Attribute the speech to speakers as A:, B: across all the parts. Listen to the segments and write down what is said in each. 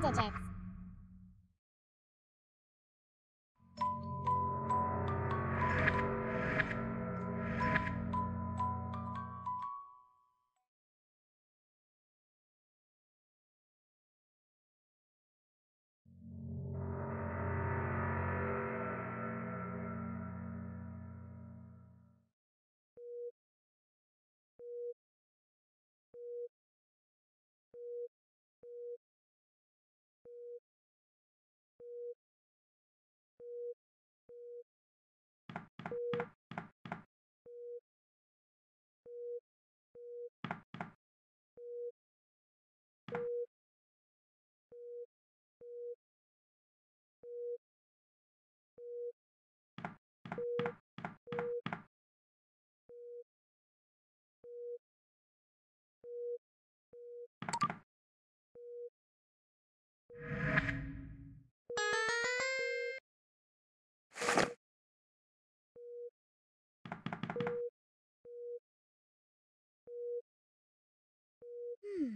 A: Data
B: Hmm.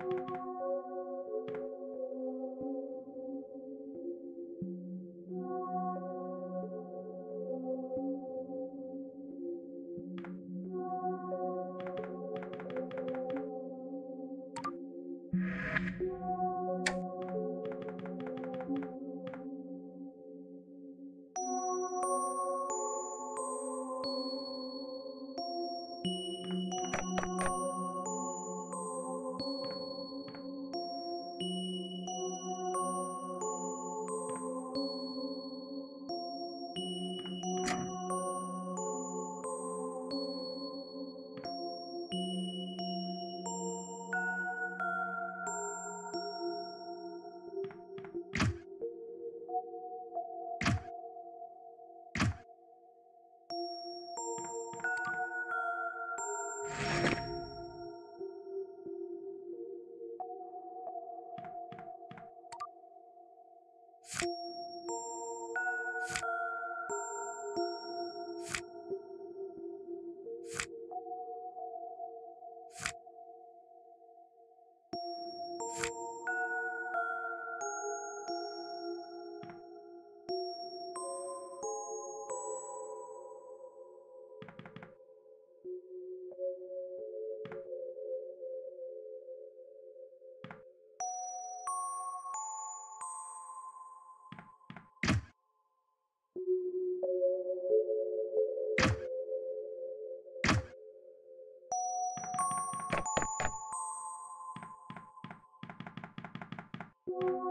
C: Thank you. thank you.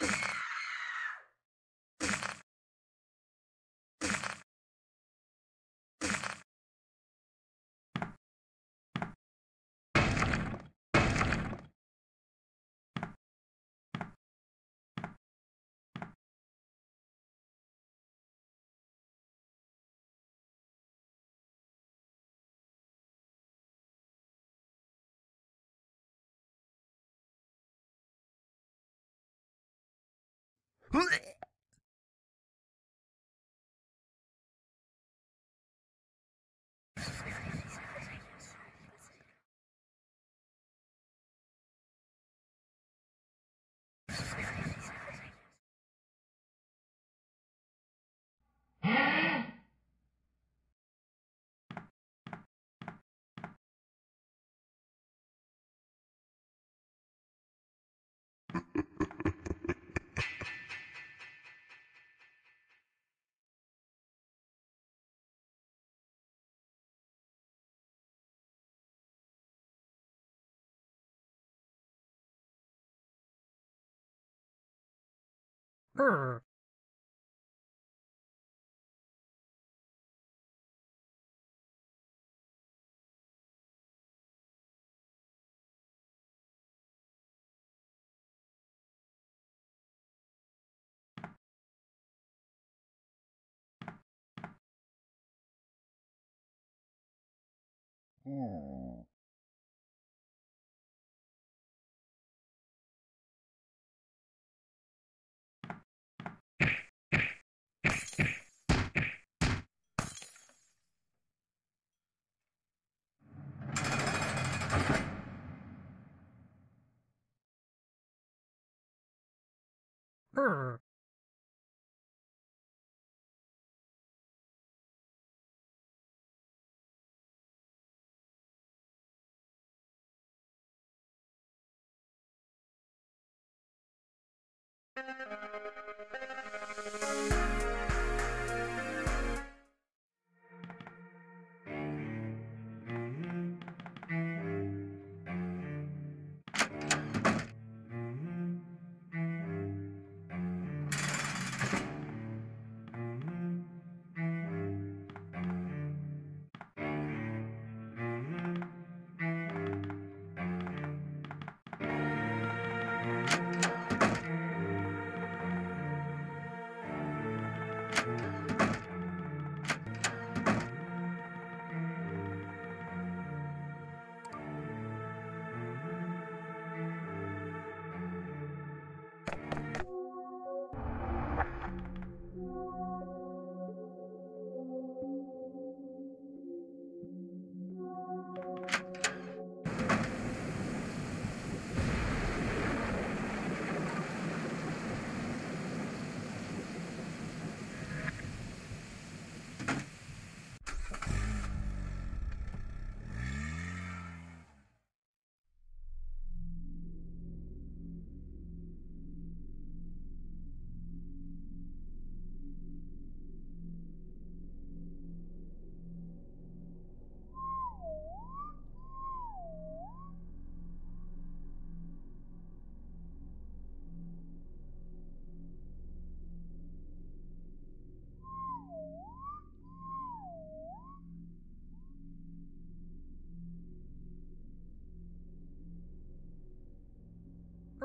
A: you ふえフフフ。う Hmm. うん。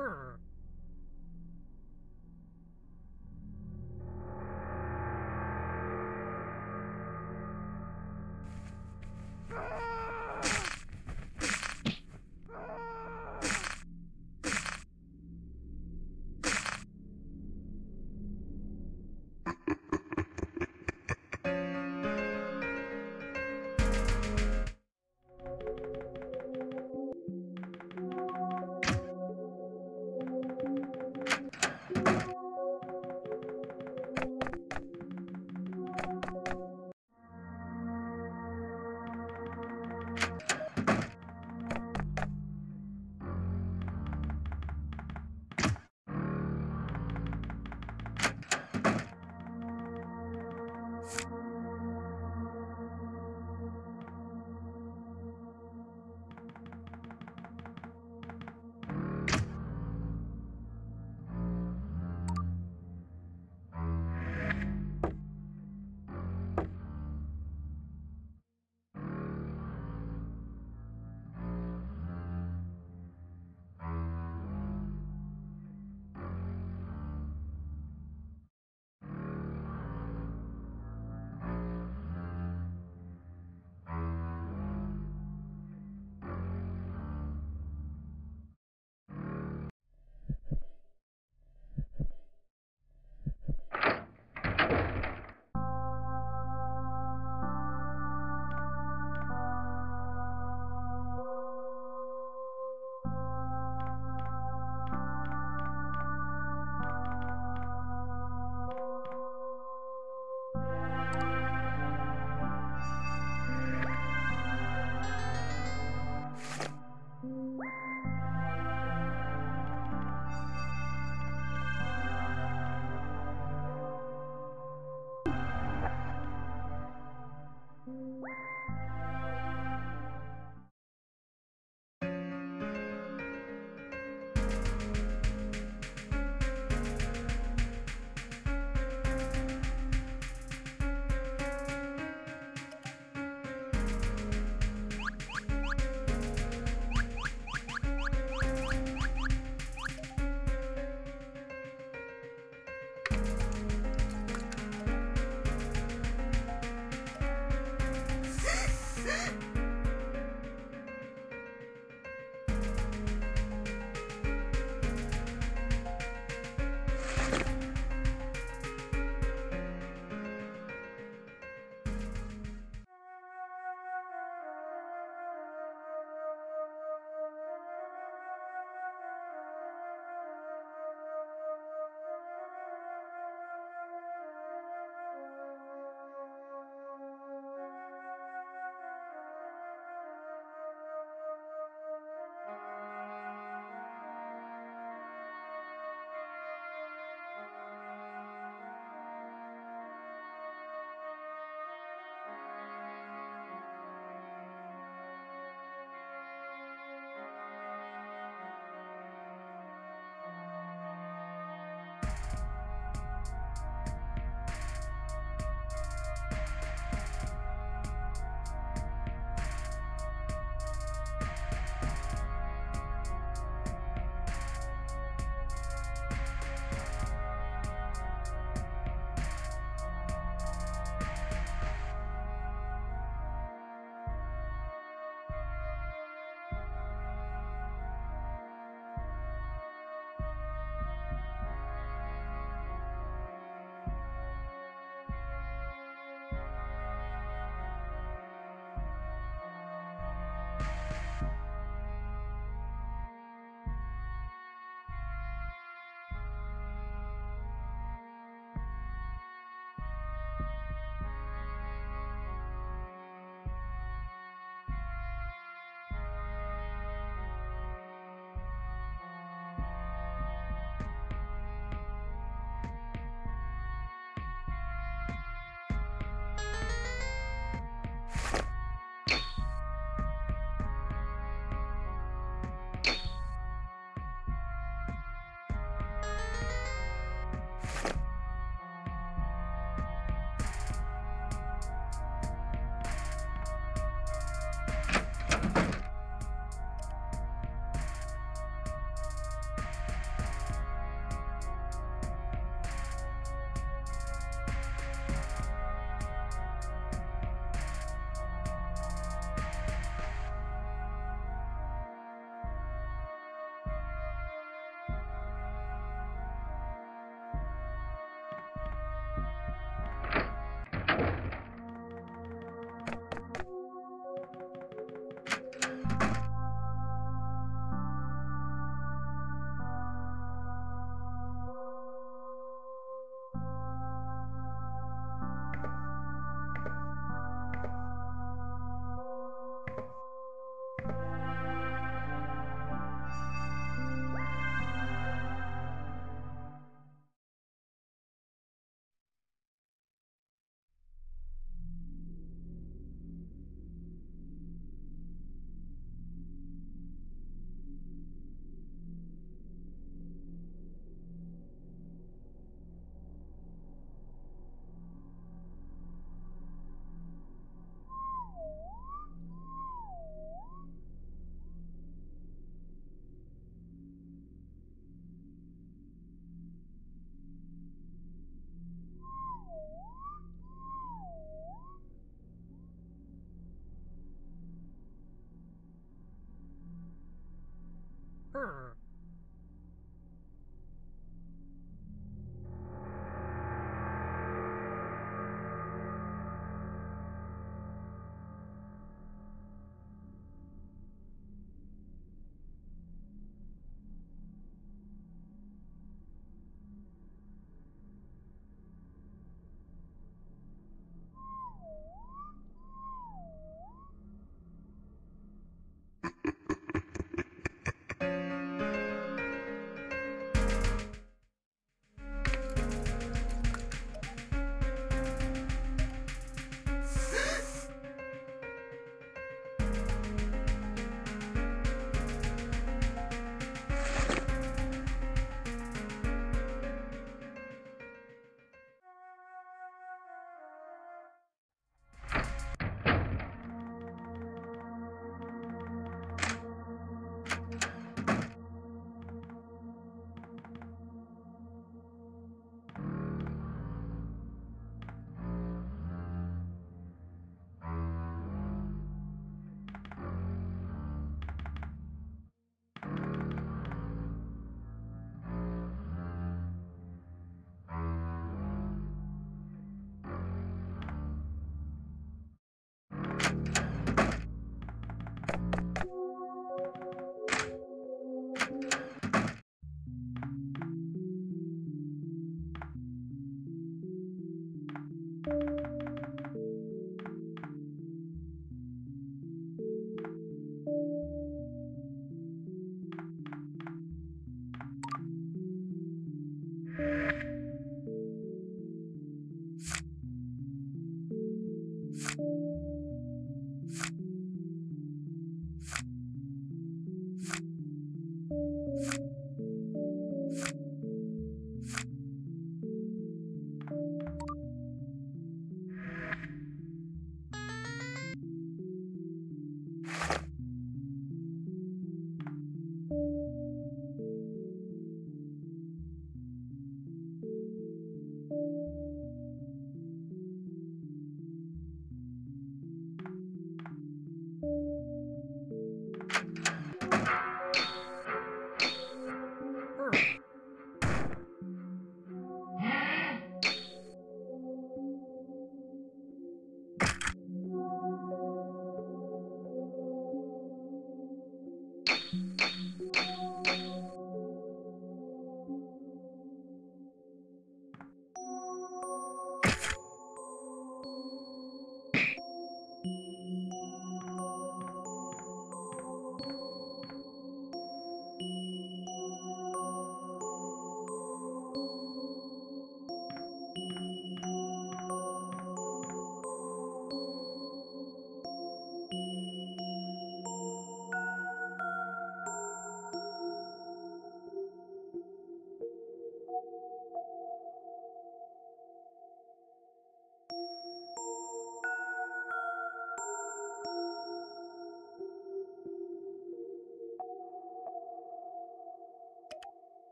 C: her.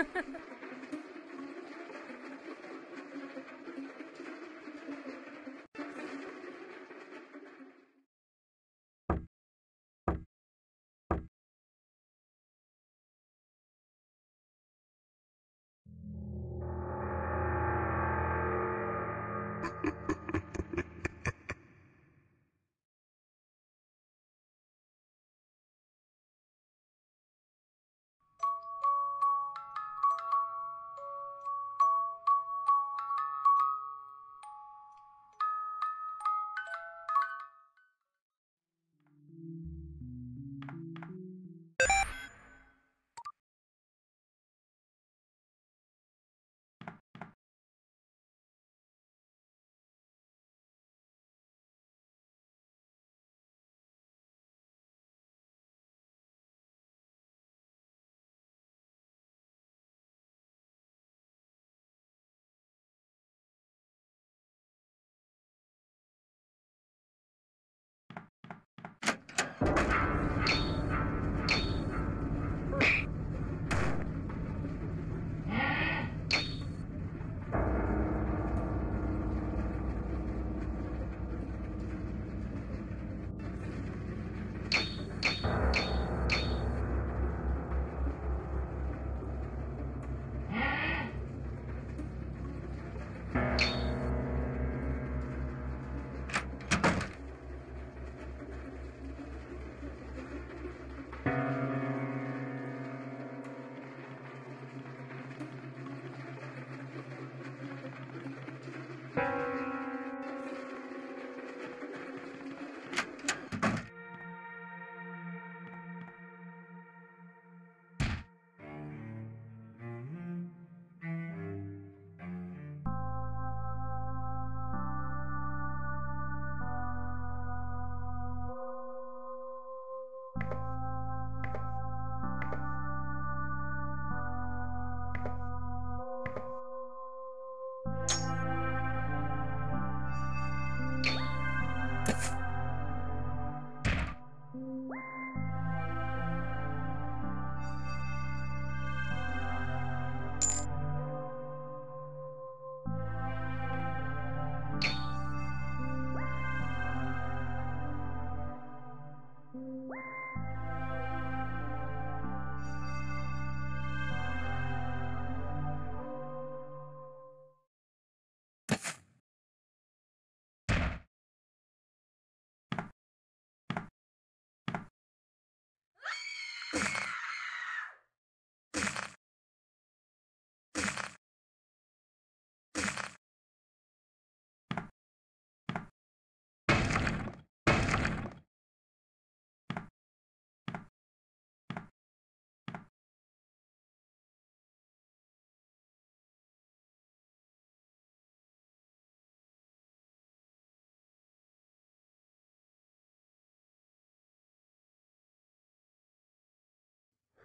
C: Ha ha ha.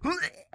B: Yeah.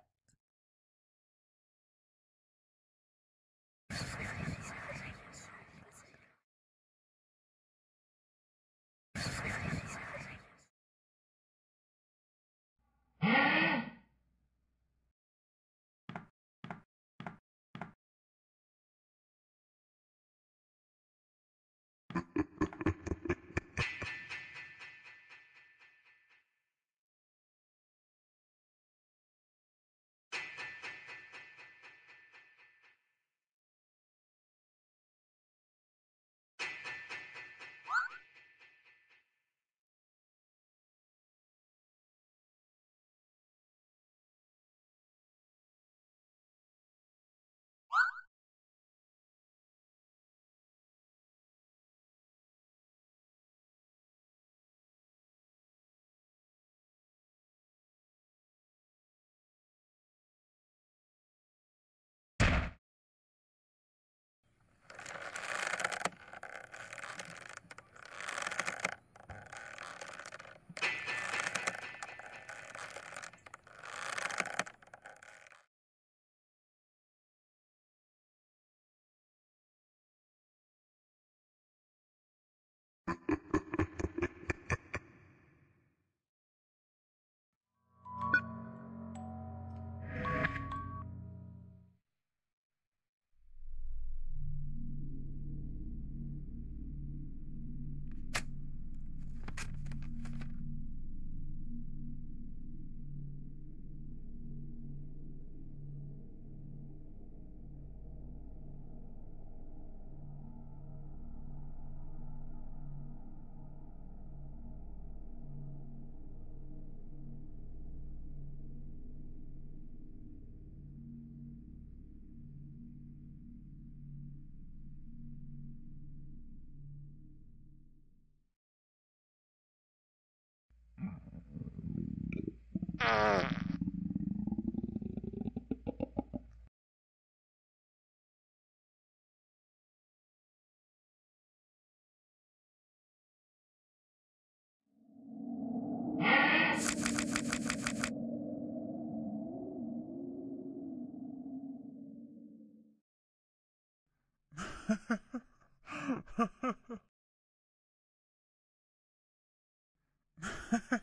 A: Ha ha ha.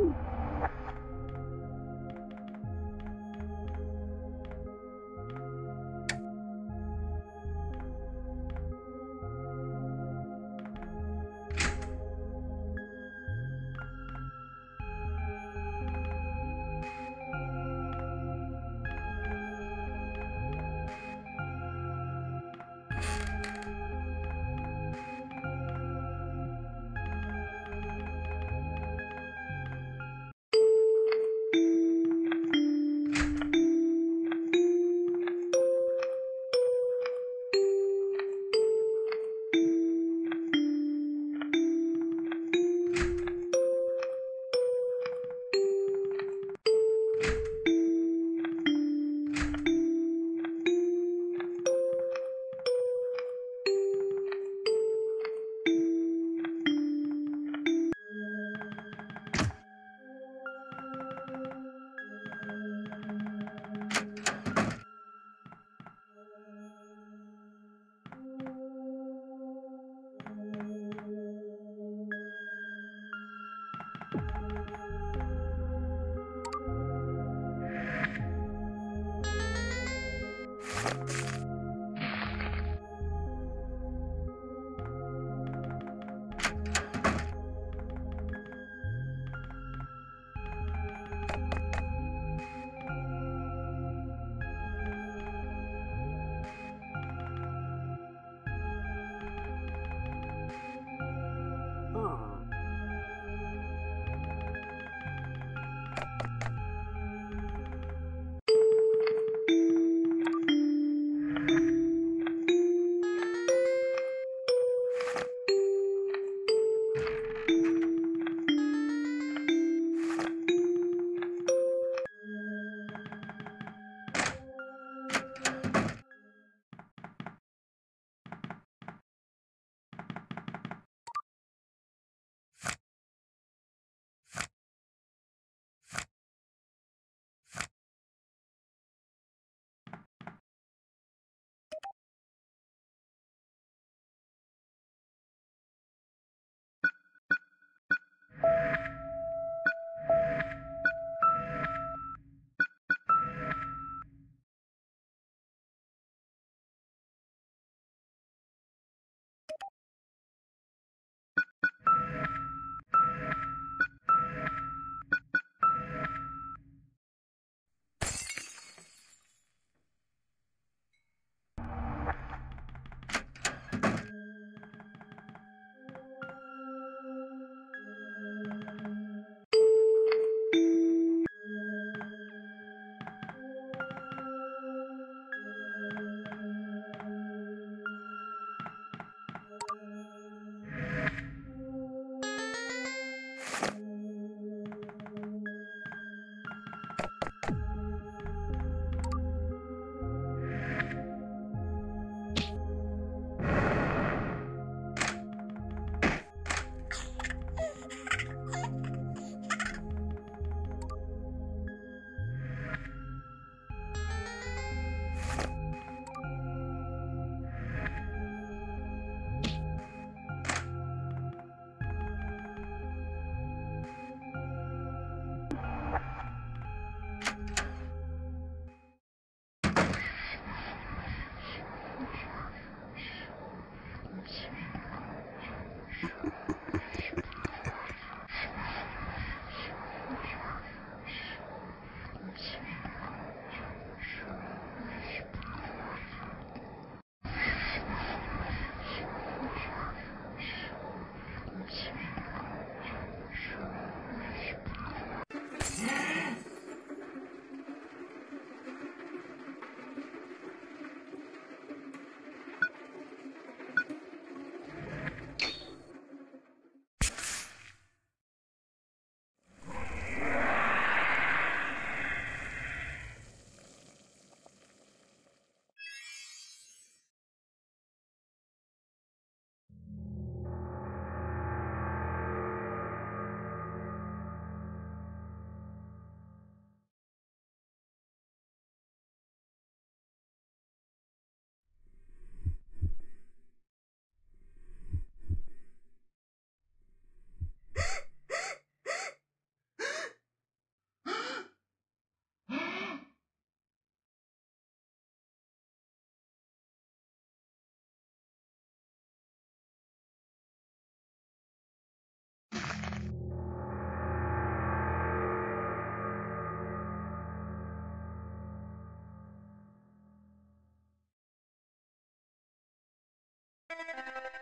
A: Ooh. Thank you.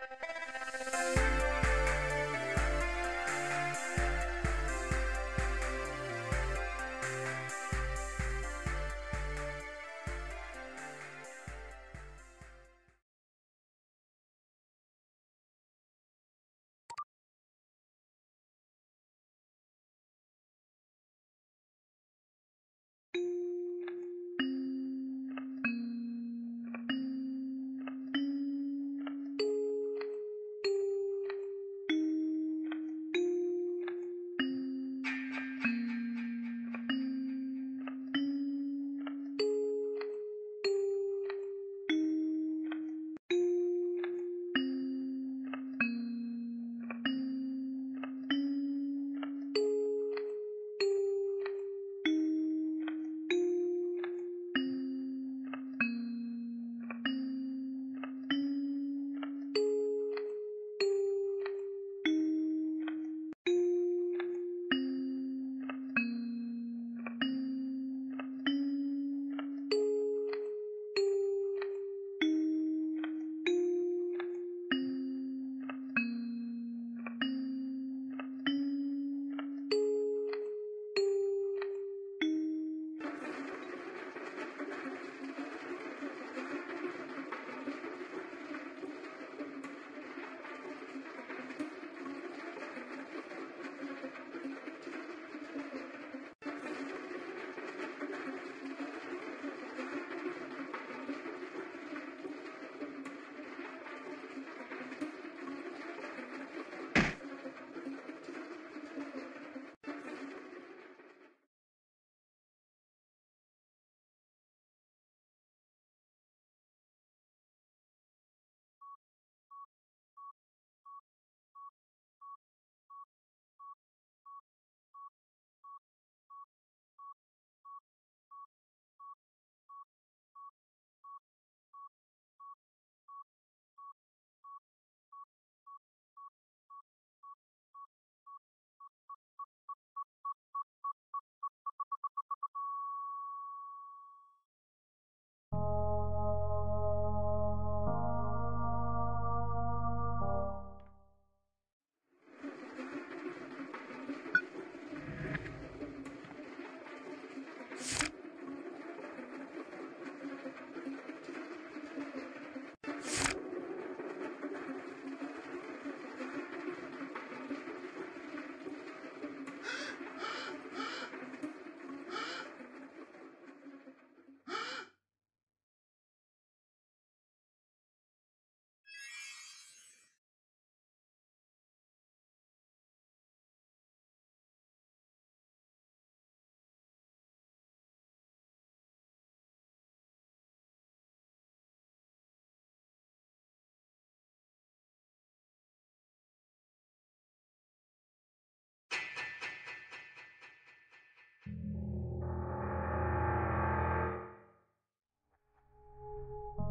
A: Thank you.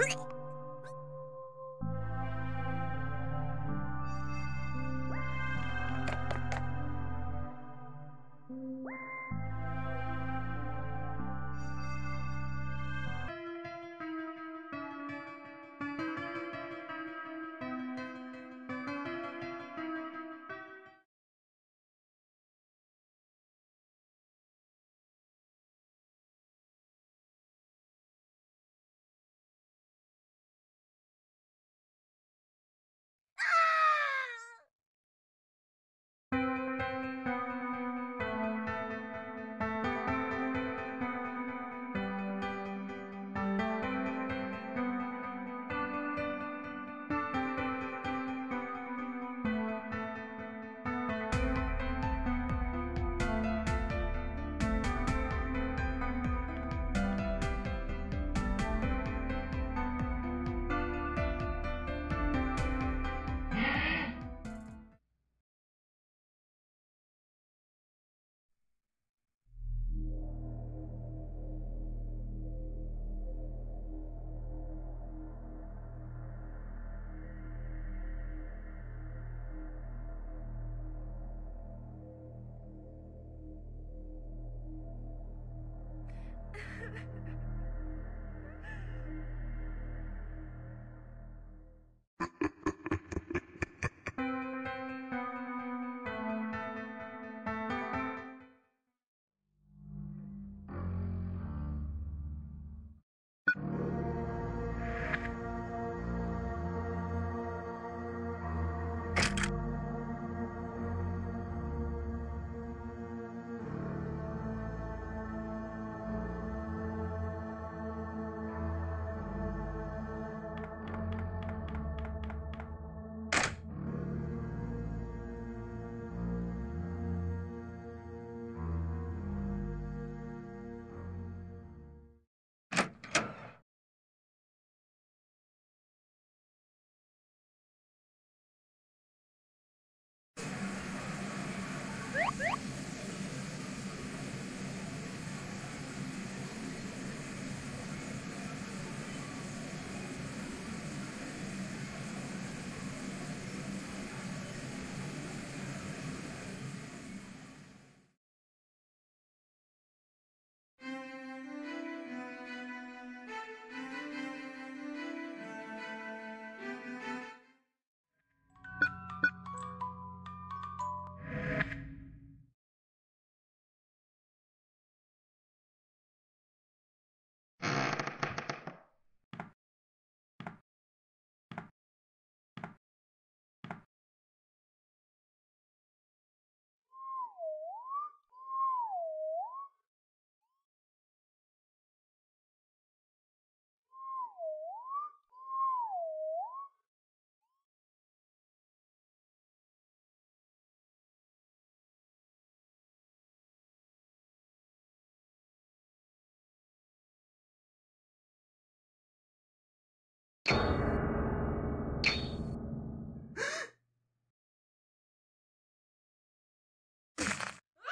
C: Okay.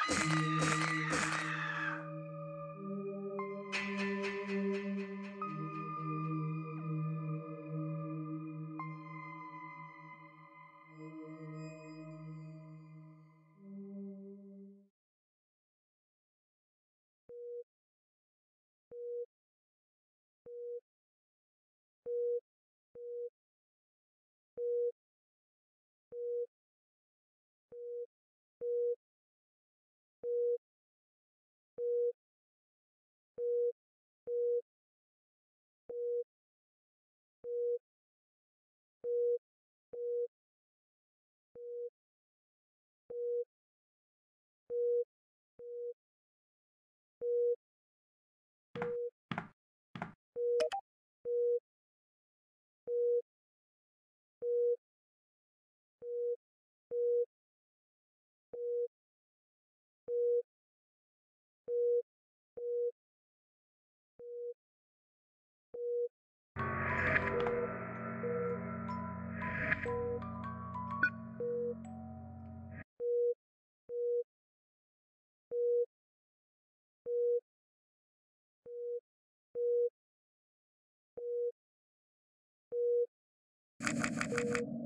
C: Yeah.
B: you